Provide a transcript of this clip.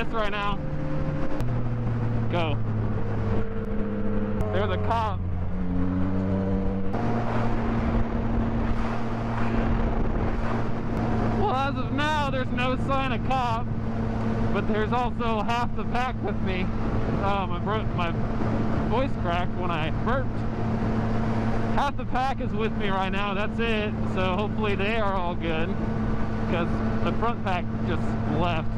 pissed right now. Go. There's a cop. Well, as of now, there's no sign of cop, but there's also half the pack with me. Oh, my, my voice cracked when I burped. Half the pack is with me right now, that's it. So hopefully they are all good, because the front pack just left.